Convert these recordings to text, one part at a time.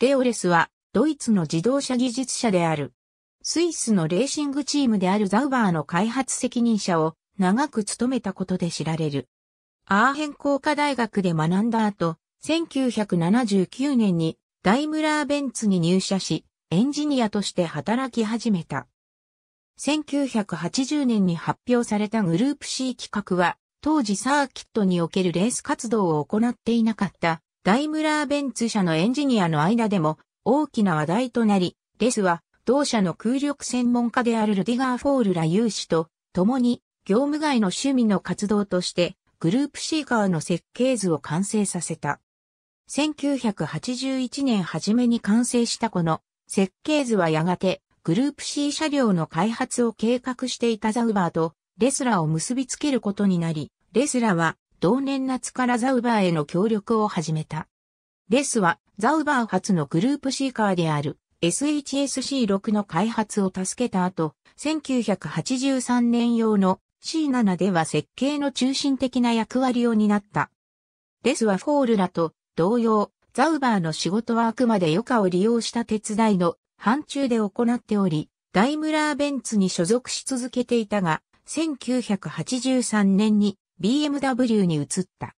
レオレスはドイツの自動車技術者である。スイスのレーシングチームであるザウバーの開発責任者を長く務めたことで知られる。アーヘン工科大学で学んだ後、1979年にダイムラーベンツに入社し、エンジニアとして働き始めた。1980年に発表されたグループ C 企画は、当時サーキットにおけるレース活動を行っていなかったダイムラーベンツ社のエンジニアの間でも大きな話題となり、レスは同社の空力専門家であるルディガー・フォールら有志と共に業務外の趣味の活動としてグループ C カーの設計図を完成させた。1981年初めに完成したこの設計図はやがてグループ C 車両の開発を計画していたザウバーとレスらを結びつけることになり、レスらは同年夏からザウバーへの協力を始めた。レスはザウバー初のグループ C カーである SHSC6 の開発を助けた後、1983年用の C7 では設計の中心的な役割を担った。レスはフォールラと同様、ザウバーの仕事はあくまで余暇を利用した手伝いの範疇で行っており、ダイムラーベンツに所属し続けていたが、1983年に BMW に移った。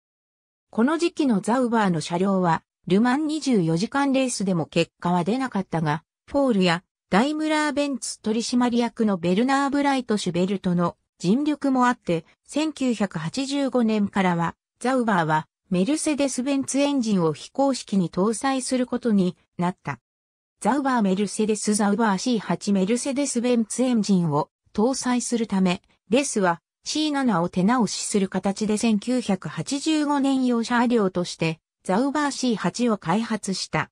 この時期のザウバーの車両は、ルマン24時間レースでも結果は出なかったが、フォールやダイムラーベンツ取締役のベルナー・ブライト・シュベルトの尽力もあって、1985年からは、ザウバーはメルセデス・ベンツエンジンを非公式に搭載することになった。ザウバー・メルセデス・ザウバー C8 メルセデス・ベンツエンジンを搭載するため、レスは C7 を手直しする形で1985年用車両としてザウバー C8 を開発した。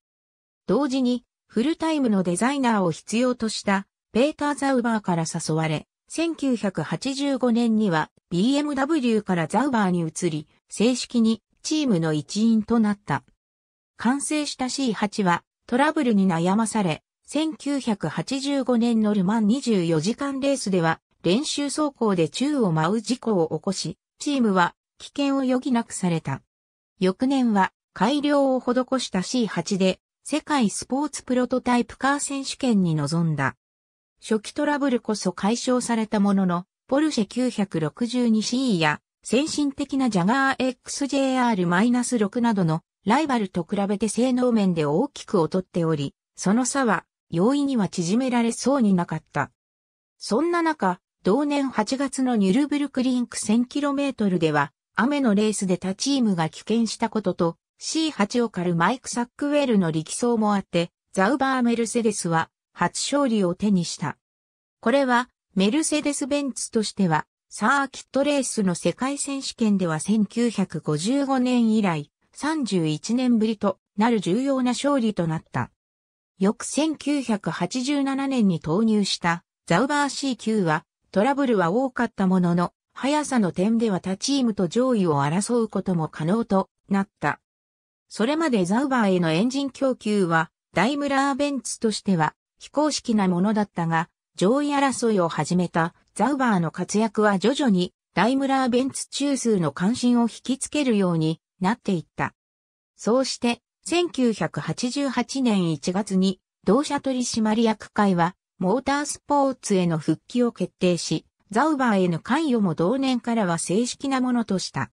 同時にフルタイムのデザイナーを必要としたペーター・ザウバーから誘われ、1985年には BMW からザウバーに移り、正式にチームの一員となった。完成した C8 はトラブルに悩まされ、1985年のルマン24時間レースでは練習走行で宙を舞う事故を起こし、チームは危険を余儀なくされた。翌年は改良を施した C8 で世界スポーツプロトタイプカー選手権に臨んだ。初期トラブルこそ解消されたものの、ポルシェ 962C や先進的なジャガー XJR-6 などのライバルと比べて性能面で大きく劣っており、その差は容易には縮められそうになかった。そんな中、同年8月のニュルブルクリンク 1000km では、雨のレースで他チームが棄権したことと、C8 を狩るマイク・サックウェルの力走もあって、ザウバー・メルセデスは初勝利を手にした。これは、メルセデス・ベンツとしては、サーキットレースの世界選手権では1955年以来、31年ぶりとなる重要な勝利となった。翌1987年に投入したザウバー C9 はトラブルは多かったものの、速さの点では他チームと上位を争うことも可能となった。それまでザウバーへのエンジン供給は、ダイムラーベンツとしては非公式なものだったが、上位争いを始めたザウバーの活躍は徐々にダイムラーベンツ中枢の関心を引きつけるようになっていった。そうして、1988年1月に同社取締役会はモータースポーツへの復帰を決定し、ザウバーへの関与も同年からは正式なものとした。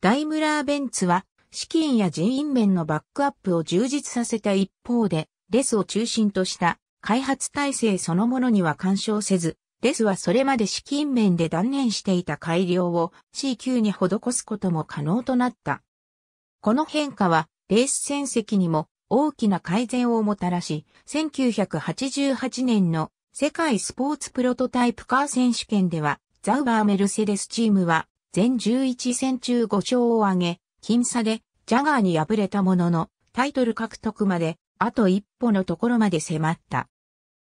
ダイムラーベンツは資金や人員面のバックアップを充実させた一方で、レスを中心とした開発体制そのものには干渉せず、レスはそれまで資金面で断念していた改良を C 級に施すことも可能となった。この変化はレース戦績にも大きな改善をもたらし、1988年の世界スポーツプロトタイプカー選手権では、ザウバーメルセデスチームは全11戦中5勝を挙げ、僅差でジャガーに敗れたものの、タイトル獲得まであと一歩のところまで迫った。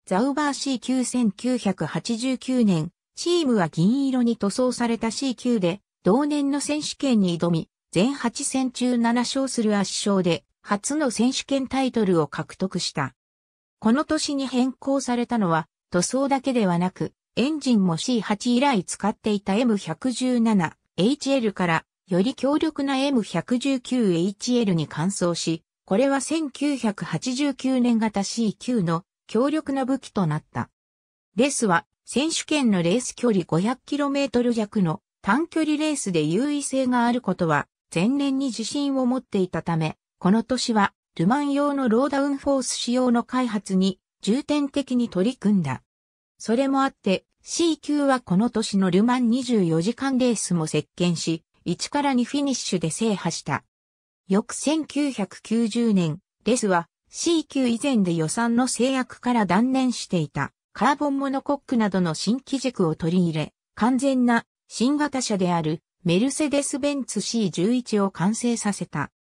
ザウバー C9989 年、チームは銀色に塗装された C9 で、同年の選手権に挑み、全8戦中7勝する圧勝で、初の選手権タイトルを獲得した。この年に変更されたのは塗装だけではなく、エンジンも C8 以来使っていた M117HL からより強力な M119HL に換装し、これは1989年型 C9 の強力な武器となった。レスは選手権のレース距離 500km 弱の短距離レースで優位性があることは前年に自信を持っていたため、この年はルマン用のローダウンフォース仕様の開発に重点的に取り組んだ。それもあって C 級はこの年のルマン24時間レースも席巻し、1から2フィニッシュで制覇した。翌1990年、レスは C 級以前で予算の制約から断念していたカーボンモノコックなどの新機軸を取り入れ、完全な新型車であるメルセデス・ベンツ C11 を完成させた。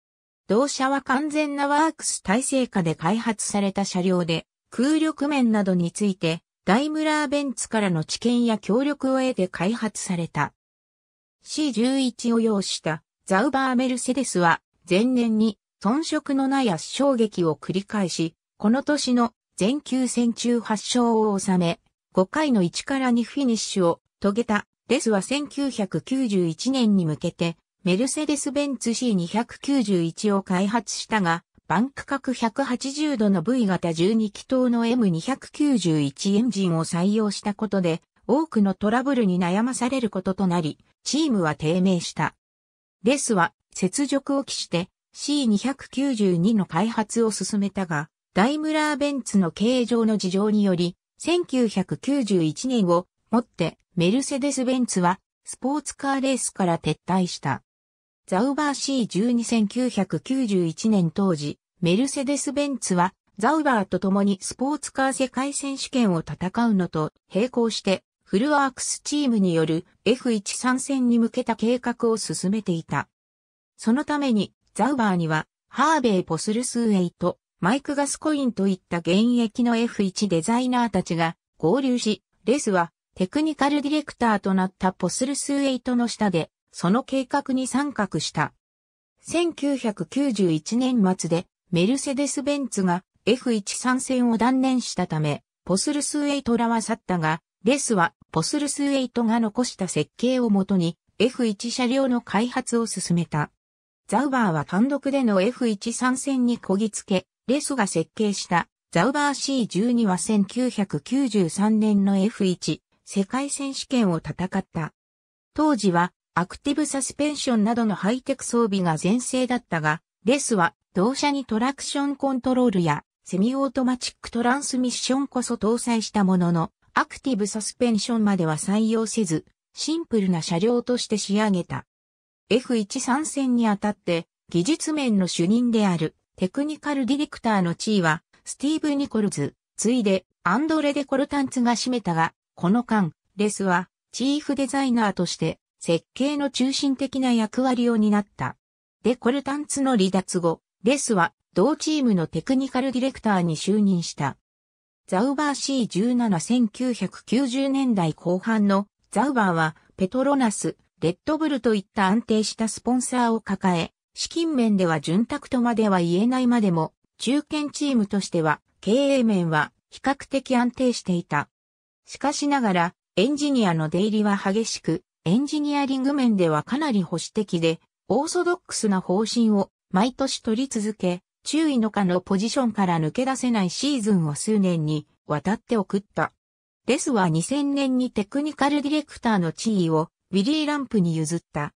同車は完全なワークス体制下で開発された車両で、空力面などについて、ダイムラーベンツからの知見や協力を得て開発された。C11 を要したザウバーメルセデスは前年に遜色のない圧衝撃を繰り返し、この年の全球戦中8勝を収め、5回の1から2フィニッシュを遂げた。レスは1991年に向けてメルセデス・ベンツ C291 を開発したが、バンク角180度の V 型12気筒の M291 エンジンを採用したことで、多くのトラブルに悩まされることとなり、チームは低迷した。レスは雪辱を期して C292 の開発を進めたが、ダイムラーベンツの経営上の事情により、1991年をもってメルセデス・ベンツはスポーツカーレースから撤退した。ザウバー C121991 年当時、メルセデス・ベンツは、ザウバーと共にスポーツカー世界選手権を戦うのと並行して、フルワークスチームによる F1 参戦に向けた計画を進めていた。そのために、ザウバーには、ハーベイ・ポスルスウェイト、マイク・ガスコインといった現役の F1 デザイナーたちが合流し、レスはテクニカルディレクターとなったポスルスウェイトの下でその計画に参画した。1991年末でメルセデス・ベンツが F1 参戦を断念したため、ポスルスエイトらは去ったが、レスはポスルスエイトが残した設計をもとに F1 車両の開発を進めた。ザウバーは単独での F1 参戦にこぎつけ、レスが設計したザウバー C12 は1993年の F1 世界選手権を戦った。当時はアクティブサスペンションなどのハイテク装備が全盛だったが、レスは同車にトラクションコントロールやセミオートマチックトランスミッションこそ搭載したものの、アクティブサスペンションまでは採用せず、シンプルな車両として仕上げた。F1 参戦にあたって、技術面の主任であるテクニカルディレクターの地位は、スティーブ・ニコルズ、ついでアンドレ・デ・コルタンツが占めたが、この間、レスは、チーフデザイナーとして設計の中心的な役割を担った。デコルタンツの離脱後、レスは同チームのテクニカルディレクターに就任した。ザウバー C17-1990 年代後半のザウバーはペトロナス、レッドブルといった安定したスポンサーを抱え、資金面では潤沢とまでは言えないまでも、中堅チームとしては経営面は比較的安定していた。しかしながら、エンジニアの出入りは激しく、エンジニアリング面ではかなり保守的で、オーソドックスな方針を毎年取り続け、注意の下のポジションから抜け出せないシーズンを数年にわたって送った。レスは2000年にテクニカルディレクターの地位をウィリー・ランプに譲った。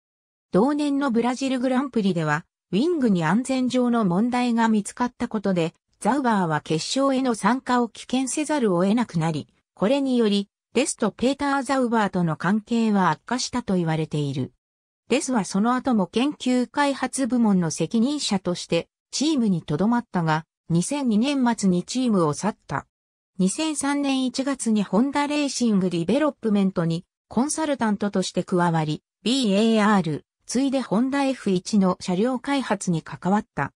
同年のブラジルグランプリでは、ウィングに安全上の問題が見つかったことで、ザウバーは決勝への参加を棄権せざるを得なくなり、これによりレスとペーター・ザウバーとの関係は悪化したと言われている。レスはその後も研究開発部門の責任者としてチームに留まったが、2002年末にチームを去った。2003年1月にホンダレーシングディベロップメントにコンサルタントとして加わり、BAR、ついでホンダ F1 の車両開発に関わった。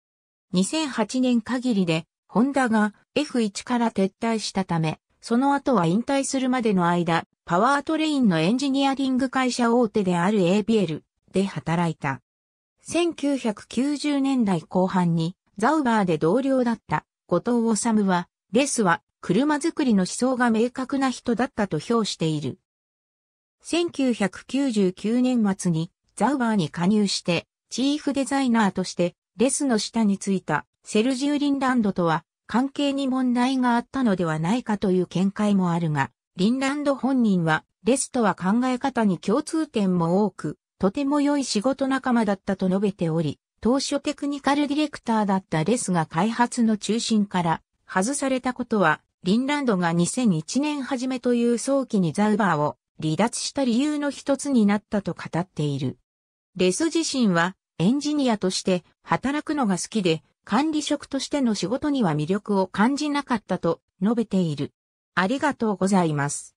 2008年限りで、ホンダが F1 から撤退したため、その後は引退するまでの間、パワートレインのエンジニアリング会社大手である ABL で働いた。1990年代後半にザウバーで同僚だった後藤治は、レスは車作りの思想が明確な人だったと評している。1999年末にザウバーに加入してチーフデザイナーとしてレスの下についたセルジュ・リンランドとは関係に問題があったのではないかという見解もあるが、リンランド本人はレスとは考え方に共通点も多く、とても良い仕事仲間だったと述べており、当初テクニカルディレクターだったレスが開発の中心から外されたことは、リンランドが2001年初めという早期にザウバーを離脱した理由の一つになったと語っている。レス自身はエンジニアとして働くのが好きで管理職としての仕事には魅力を感じなかったと述べている。ありがとうございます。